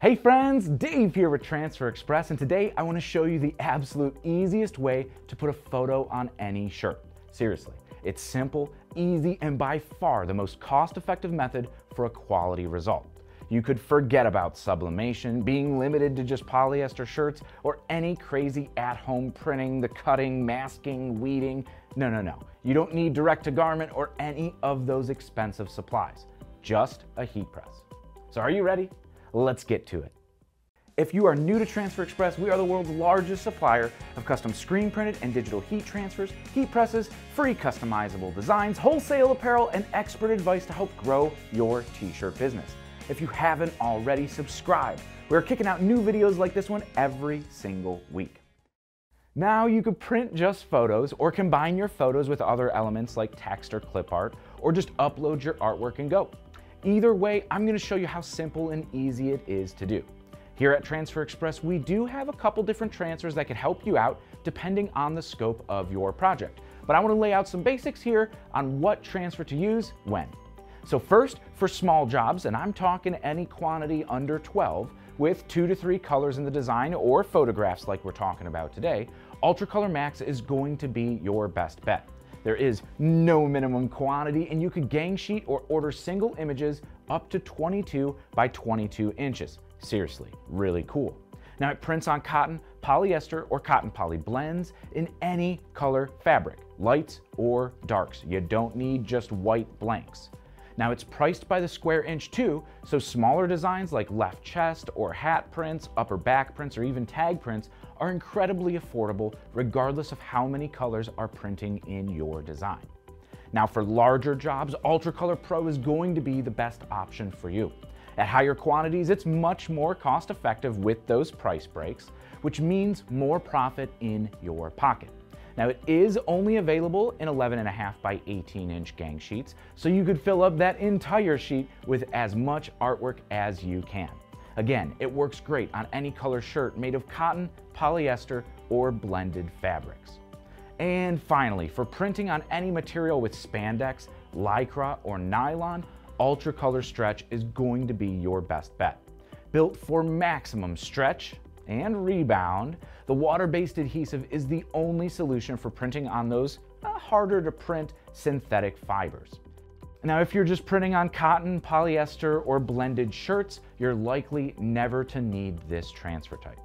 Hey friends, Dave here with Transfer Express, and today I want to show you the absolute easiest way to put a photo on any shirt. Seriously, it's simple, easy, and by far the most cost-effective method for a quality result. You could forget about sublimation, being limited to just polyester shirts, or any crazy at-home printing, the cutting, masking, weeding. No, no, no. You don't need direct-to-garment or any of those expensive supplies. Just a heat press. So are you ready? Let's get to it. If you are new to Transfer Express, we are the world's largest supplier of custom screen printed and digital heat transfers, heat presses, free customizable designs, wholesale apparel, and expert advice to help grow your t-shirt business. If you haven't already, subscribe. We're kicking out new videos like this one every single week. Now you could print just photos or combine your photos with other elements like text or clip art, or just upload your artwork and go. Either way, I'm gonna show you how simple and easy it is to do. Here at Transfer Express, we do have a couple different transfers that can help you out depending on the scope of your project. But I wanna lay out some basics here on what transfer to use when. So first, for small jobs, and I'm talking any quantity under 12, with two to three colors in the design or photographs like we're talking about today, Ultracolor Max is going to be your best bet. There is no minimum quantity and you could gang sheet or order single images up to 22 by 22 inches. Seriously, really cool. Now it prints on cotton, polyester, or cotton poly blends in any color fabric, lights or darks. You don't need just white blanks. Now it's priced by the square inch too, so smaller designs like left chest or hat prints, upper back prints, or even tag prints are incredibly affordable regardless of how many colors are printing in your design. Now for larger jobs, Ultracolor Pro is going to be the best option for you. At higher quantities, it's much more cost effective with those price breaks, which means more profit in your pocket. Now it is only available in 11.5 by 18 inch gang sheets, so you could fill up that entire sheet with as much artwork as you can. Again, it works great on any color shirt made of cotton, polyester, or blended fabrics. And finally, for printing on any material with spandex, lycra, or nylon, Ultra Color Stretch is going to be your best bet. Built for maximum stretch, and rebound, the water-based adhesive is the only solution for printing on those uh, harder to print synthetic fibers. Now, if you're just printing on cotton, polyester, or blended shirts, you're likely never to need this transfer type.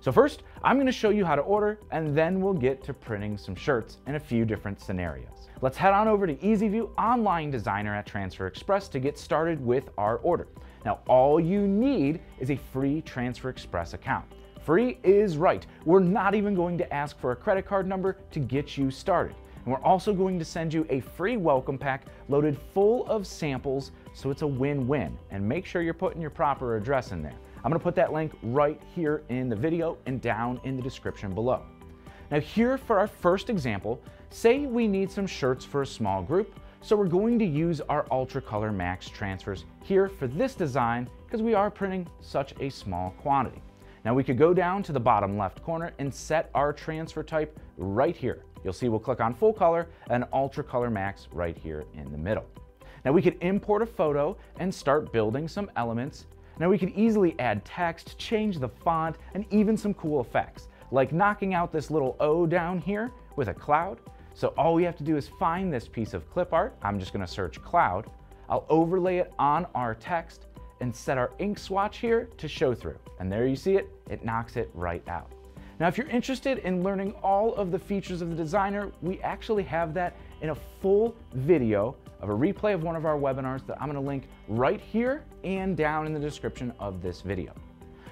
So first, I'm gonna show you how to order, and then we'll get to printing some shirts in a few different scenarios. Let's head on over to EasyView Online Designer at Transfer Express to get started with our order. Now, all you need is a free Transfer Express account. Free is right. We're not even going to ask for a credit card number to get you started. And we're also going to send you a free welcome pack loaded full of samples so it's a win-win. And make sure you're putting your proper address in there. I'm gonna put that link right here in the video and down in the description below. Now here for our first example, say we need some shirts for a small group, so we're going to use our Ultracolor Max transfers here for this design because we are printing such a small quantity. Now we could go down to the bottom left corner and set our transfer type right here. You'll see we'll click on full color and ultra color Max right here in the middle. Now we could import a photo and start building some elements. Now we could easily add text, change the font, and even some cool effects, like knocking out this little O down here with a cloud, so all we have to do is find this piece of clip art. I'm just gonna search cloud. I'll overlay it on our text and set our ink swatch here to show through. And there you see it, it knocks it right out. Now, if you're interested in learning all of the features of the designer, we actually have that in a full video of a replay of one of our webinars that I'm gonna link right here and down in the description of this video.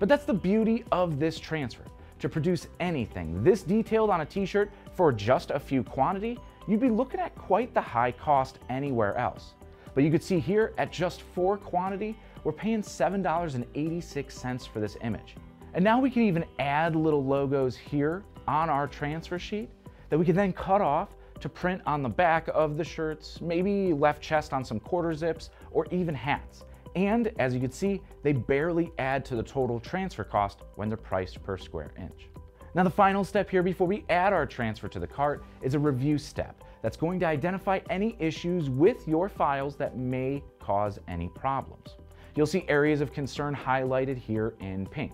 But that's the beauty of this transfer. To produce anything this detailed on a t-shirt for just a few quantity, you'd be looking at quite the high cost anywhere else. But you could see here at just four quantity, we're paying $7.86 for this image. And now we can even add little logos here on our transfer sheet that we can then cut off to print on the back of the shirts, maybe left chest on some quarter zips, or even hats. And as you can see, they barely add to the total transfer cost when they're priced per square inch. Now the final step here before we add our transfer to the cart is a review step that's going to identify any issues with your files that may cause any problems. you'll see areas of concern highlighted here in pink.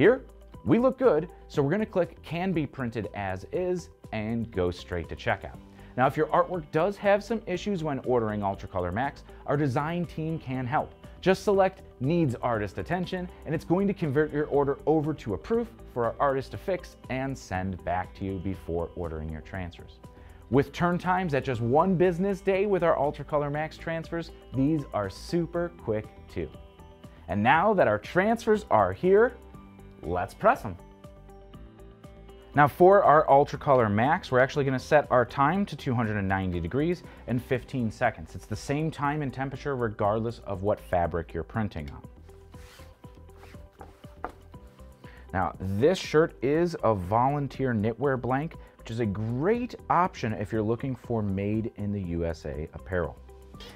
Here, we look good, so we're gonna click Can Be Printed As Is and go straight to checkout. Now, if your artwork does have some issues when ordering Ultracolor Max, our design team can help. Just select Needs Artist Attention, and it's going to convert your order over to a proof for our artist to fix and send back to you before ordering your transfers. With turn times at just one business day with our Ultracolor Max transfers, these are super quick too. And now that our transfers are here, let's press them. Now for our Ultracolor Max, we're actually gonna set our time to 290 degrees and 15 seconds. It's the same time and temperature regardless of what fabric you're printing on. Now this shirt is a volunteer knitwear blank, which is a great option if you're looking for made in the USA apparel.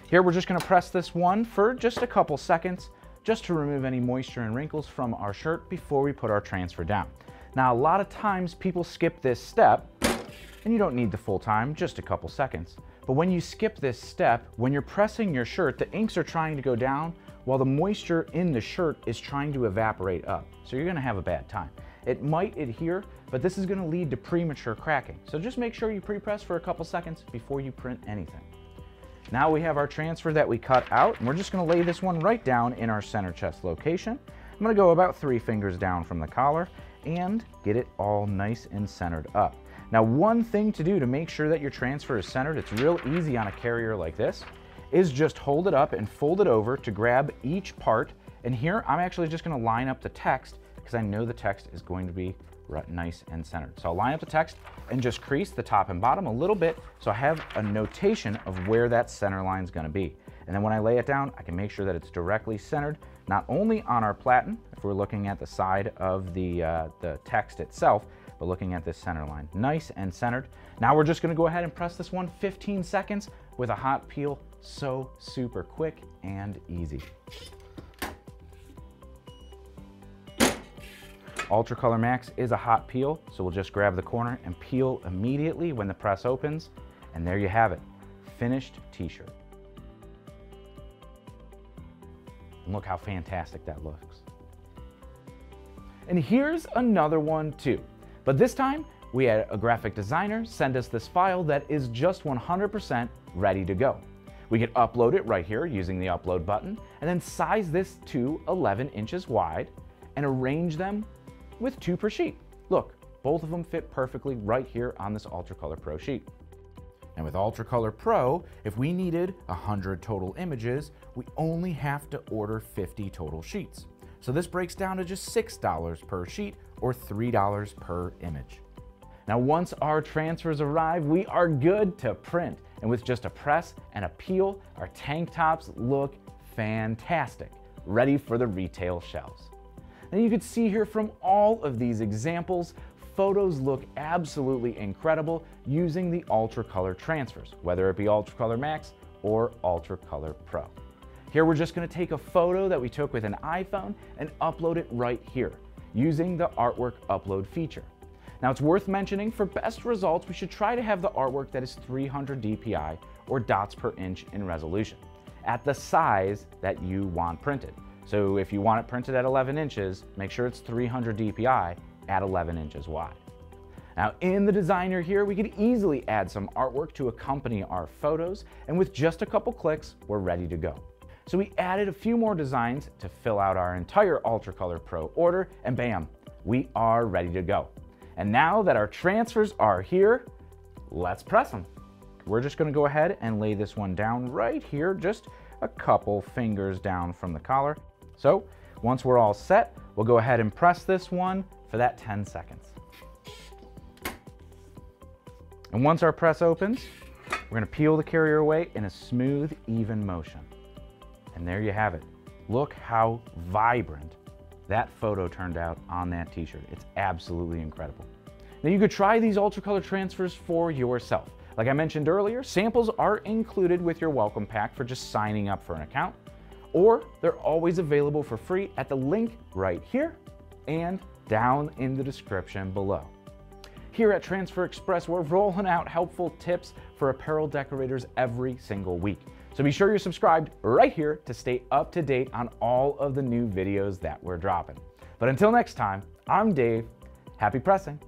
Here we're just gonna press this one for just a couple seconds, just to remove any moisture and wrinkles from our shirt before we put our transfer down. Now, a lot of times people skip this step, and you don't need the full time, just a couple seconds. But when you skip this step, when you're pressing your shirt, the inks are trying to go down while the moisture in the shirt is trying to evaporate up. So you're gonna have a bad time. It might adhere, but this is gonna lead to premature cracking. So just make sure you pre-press for a couple seconds before you print anything. Now we have our transfer that we cut out, and we're just gonna lay this one right down in our center chest location. I'm gonna go about three fingers down from the collar, and get it all nice and centered up. Now, one thing to do to make sure that your transfer is centered, it's real easy on a carrier like this, is just hold it up and fold it over to grab each part. And here, I'm actually just gonna line up the text because I know the text is going to be nice and centered. So I'll line up the text and just crease the top and bottom a little bit so I have a notation of where that center line is gonna be. And then when I lay it down, I can make sure that it's directly centered, not only on our platen, if we're looking at the side of the, uh, the text itself, but looking at this center line. Nice and centered. Now we're just gonna go ahead and press this one 15 seconds with a hot peel. So super quick and easy. Ultracolor Max is a hot peel, so we'll just grab the corner and peel immediately when the press opens. And there you have it, finished t-shirt. And look how fantastic that looks. And here's another one too. But this time, we had a graphic designer send us this file that is just 100% ready to go. We can upload it right here using the upload button and then size this to 11 inches wide and arrange them with two per sheet. Look, both of them fit perfectly right here on this Ultracolor Pro sheet. And with Ultracolor Pro, if we needed 100 total images, we only have to order 50 total sheets. So this breaks down to just $6 per sheet or $3 per image. Now once our transfers arrive, we are good to print. And with just a press and a peel, our tank tops look fantastic, ready for the retail shelves. And you can see here from all of these examples, photos look absolutely incredible using the Ultra Color transfers, whether it be Ultra Color Max or Ultra Color Pro. Here we're just gonna take a photo that we took with an iPhone and upload it right here using the artwork upload feature. Now it's worth mentioning for best results, we should try to have the artwork that is 300 DPI or dots per inch in resolution at the size that you want printed. So if you want it printed at 11 inches, make sure it's 300 DPI at 11 inches wide. Now in the designer here, we could easily add some artwork to accompany our photos, and with just a couple clicks, we're ready to go. So we added a few more designs to fill out our entire Ultracolor Pro order, and bam, we are ready to go. And now that our transfers are here, let's press them. We're just gonna go ahead and lay this one down right here, just a couple fingers down from the collar. So once we're all set, we'll go ahead and press this one for that 10 seconds. And once our press opens, we're gonna peel the carrier away in a smooth, even motion. And there you have it. Look how vibrant that photo turned out on that t-shirt. It's absolutely incredible. Now you could try these Ultracolor transfers for yourself. Like I mentioned earlier, samples are included with your welcome pack for just signing up for an account or they're always available for free at the link right here and down in the description below. Here at Transfer Express, we're rolling out helpful tips for apparel decorators every single week. So be sure you're subscribed right here to stay up to date on all of the new videos that we're dropping. But until next time, I'm Dave. Happy pressing.